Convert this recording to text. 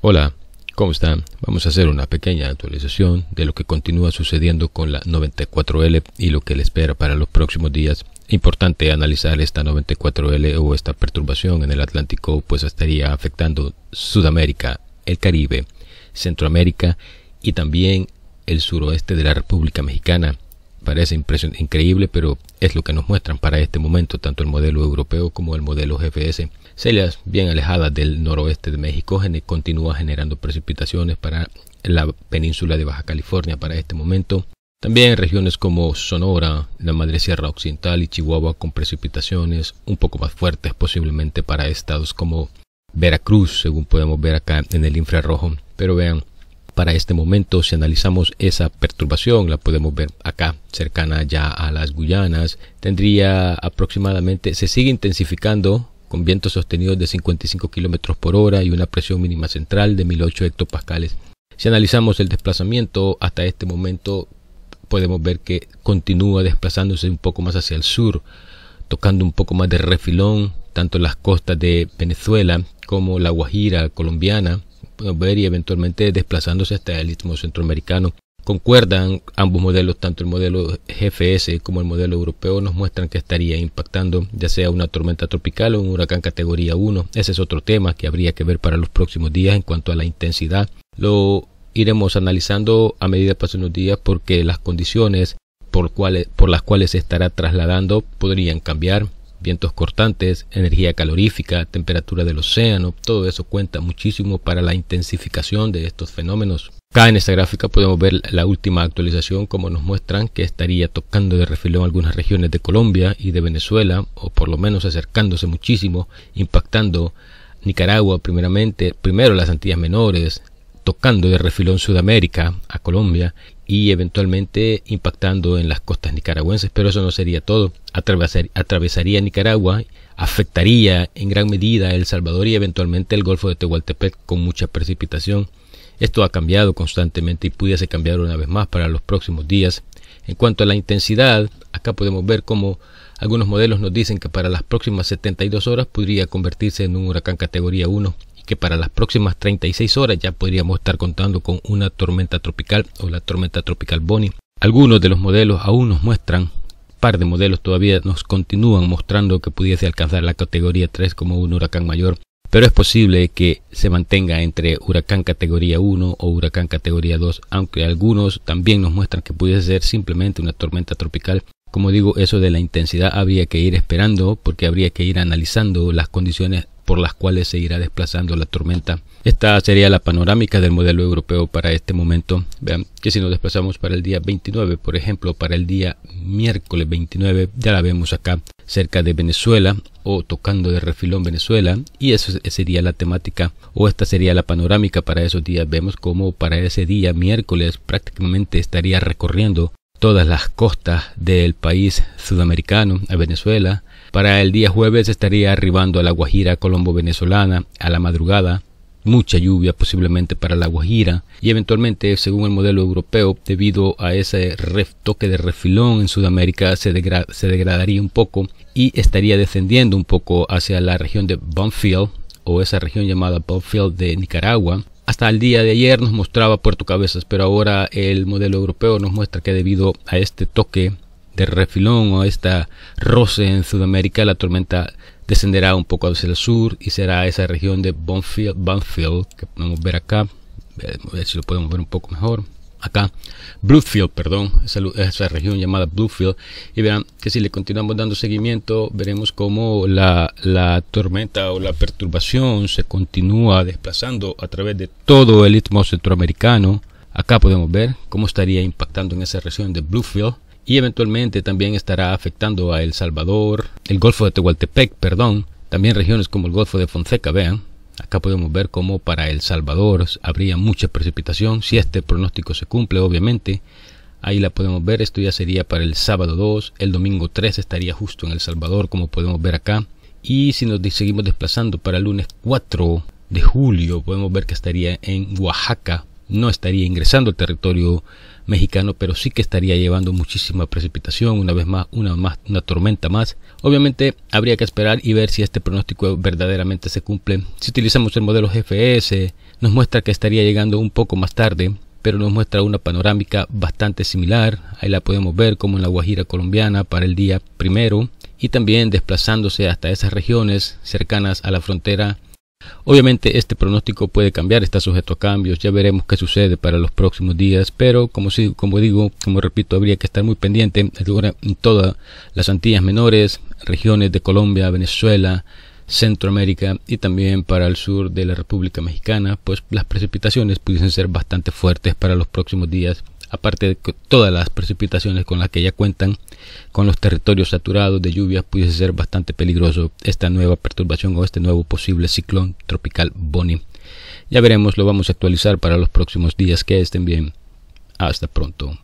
Hola, ¿cómo están? Vamos a hacer una pequeña actualización de lo que continúa sucediendo con la 94L y lo que le espera para los próximos días. Importante analizar esta 94L o esta perturbación en el Atlántico, pues estaría afectando Sudamérica, el Caribe, Centroamérica y también el suroeste de la República Mexicana parece increíble, pero es lo que nos muestran para este momento tanto el modelo europeo como el modelo GFS. Celas bien alejadas del noroeste de México continúa generando precipitaciones para la península de Baja California para este momento. También regiones como Sonora, la Madre Sierra Occidental y Chihuahua con precipitaciones un poco más fuertes posiblemente para estados como Veracruz, según podemos ver acá en el infrarrojo. Pero vean, para este momento, si analizamos esa perturbación, la podemos ver acá, cercana ya a las Guyanas, tendría aproximadamente, se sigue intensificando con vientos sostenidos de 55 km por hora y una presión mínima central de 1008 hectopascales. Si analizamos el desplazamiento hasta este momento, podemos ver que continúa desplazándose un poco más hacia el sur, tocando un poco más de refilón, tanto las costas de Venezuela como la Guajira colombiana, ver y eventualmente desplazándose hasta el istmo centroamericano. Concuerdan ambos modelos, tanto el modelo GFS como el modelo europeo, nos muestran que estaría impactando ya sea una tormenta tropical o un huracán categoría 1. Ese es otro tema que habría que ver para los próximos días en cuanto a la intensidad. Lo iremos analizando a medida que pasen los días porque las condiciones por, cuales, por las cuales se estará trasladando podrían cambiar vientos cortantes, energía calorífica, temperatura del océano, todo eso cuenta muchísimo para la intensificación de estos fenómenos. Acá en esta gráfica podemos ver la última actualización como nos muestran que estaría tocando de refilón algunas regiones de Colombia y de Venezuela, o por lo menos acercándose muchísimo, impactando Nicaragua primeramente, primero las Antillas Menores, tocando de refilón Sudamérica a Colombia y eventualmente impactando en las costas nicaragüenses, pero eso no sería todo. atravesaría Nicaragua, afectaría en gran medida El Salvador y eventualmente el Golfo de Tehuantepec con mucha precipitación. Esto ha cambiado constantemente y pudiese cambiar una vez más para los próximos días. En cuanto a la intensidad, acá podemos ver cómo algunos modelos nos dicen que para las próximas 72 horas podría convertirse en un huracán categoría 1 que para las próximas 36 horas ya podríamos estar contando con una tormenta tropical o la tormenta tropical Bonnie. Algunos de los modelos aún nos muestran, par de modelos todavía nos continúan mostrando que pudiese alcanzar la categoría 3 como un huracán mayor, pero es posible que se mantenga entre huracán categoría 1 o huracán categoría 2, aunque algunos también nos muestran que pudiese ser simplemente una tormenta tropical. Como digo, eso de la intensidad habría que ir esperando porque habría que ir analizando las condiciones por las cuales se irá desplazando la tormenta. Esta sería la panorámica del modelo europeo para este momento. Vean que si nos desplazamos para el día 29, por ejemplo, para el día miércoles 29, ya la vemos acá cerca de Venezuela o tocando de refilón Venezuela y eso sería la temática o esta sería la panorámica para esos días. Vemos como para ese día miércoles prácticamente estaría recorriendo todas las costas del país sudamericano, a Venezuela. Para el día jueves estaría arribando a la Guajira colombo venezolana a la madrugada. Mucha lluvia posiblemente para la Guajira y eventualmente, según el modelo europeo, debido a ese toque de refilón en Sudamérica, se, se degradaría un poco y estaría descendiendo un poco hacia la región de Bunfield o esa región llamada Bunfield de Nicaragua hasta el día de ayer nos mostraba Puerto Cabezas, pero ahora el modelo europeo nos muestra que debido a este toque de refilón o a esta roce en Sudamérica, la tormenta descenderá un poco hacia el sur y será esa región de Banfield, Banfield que podemos ver acá. A ver si lo podemos ver un poco mejor acá, Bluefield, perdón, esa, región llamada Bluefield, y verán que si le continuamos dando seguimiento, veremos cómo la, la, tormenta o la perturbación se continúa desplazando a través de todo el istmo centroamericano. Acá podemos ver cómo estaría impactando en esa región de Bluefield y eventualmente también estará afectando a El Salvador, el Golfo de Tehuantepec, perdón, también regiones como el Golfo de Fonseca, vean, Acá podemos ver cómo para El Salvador habría mucha precipitación, si este pronóstico se cumple, obviamente. Ahí la podemos ver, esto ya sería para el sábado 2, el domingo 3 estaría justo en El Salvador, como podemos ver acá. Y si nos seguimos desplazando para el lunes 4 de julio, podemos ver que estaría en Oaxaca, no estaría ingresando al territorio mexicano, pero sí que estaría llevando muchísima precipitación, una vez más, una más, una tormenta más. Obviamente habría que esperar y ver si este pronóstico verdaderamente se cumple. Si utilizamos el modelo GFS, nos muestra que estaría llegando un poco más tarde, pero nos muestra una panorámica bastante similar. Ahí la podemos ver como en la Guajira colombiana para el día primero y también desplazándose hasta esas regiones cercanas a la frontera. Obviamente este pronóstico puede cambiar, está sujeto a cambios, ya veremos qué sucede para los próximos días, pero como, como digo, como repito, habría que estar muy pendiente en todas las Antillas menores, regiones de Colombia, Venezuela, Centroamérica y también para el sur de la República Mexicana, pues las precipitaciones pudiesen ser bastante fuertes para los próximos días, aparte de todas las precipitaciones con las que ya cuentan con los territorios saturados de lluvias pudiese ser bastante peligroso esta nueva perturbación o este nuevo posible ciclón tropical Bonnie. Ya veremos, lo vamos a actualizar para los próximos días. Que estén bien. Hasta pronto.